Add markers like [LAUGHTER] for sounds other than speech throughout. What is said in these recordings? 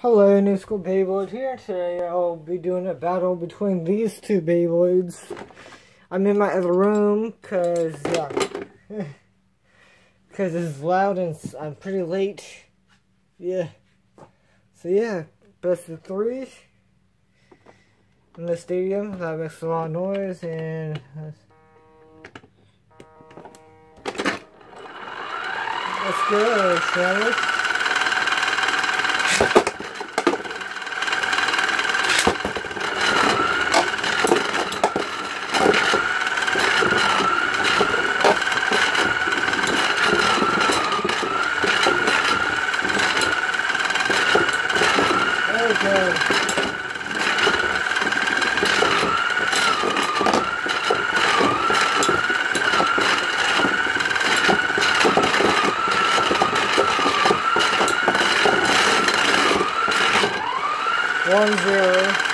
Hello, New School Beyblade here. Today I'll be doing a battle between these two Beyblades. I'm in my other room because, yeah, [LAUGHS] because it's loud and I'm pretty late. Yeah. So yeah, best of three in the stadium. That makes a lot of noise and. Let's go, we? One zero.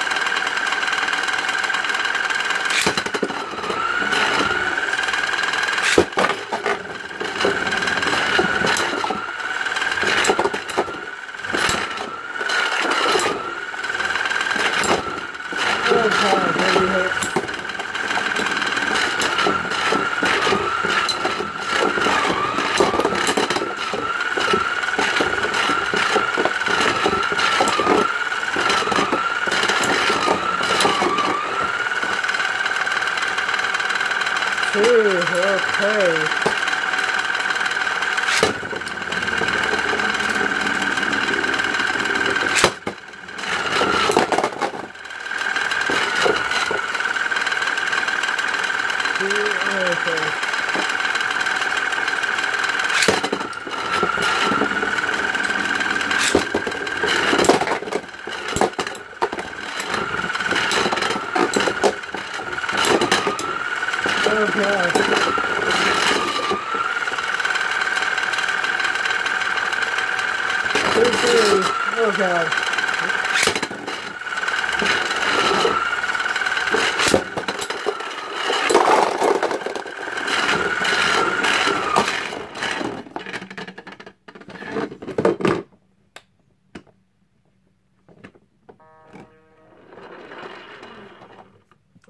Two. Okay. Okay. Mm-hmm. Oh god. Oh god.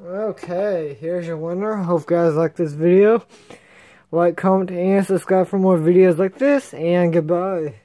Okay, here's your winner. Hope you guys like this video. Like, comment, and subscribe for more videos like this. And goodbye.